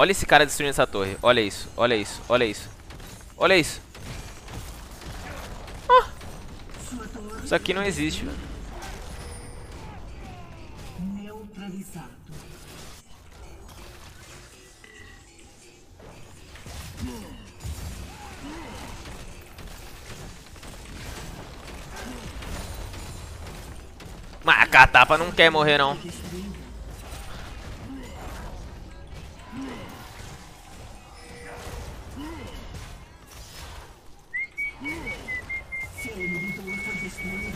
Olha esse cara destruindo essa torre. Olha isso, olha isso, olha isso. Olha isso. Ah. Isso aqui não existe, velho. Mas a catapa não quer morrer, não. Sailing doors of this new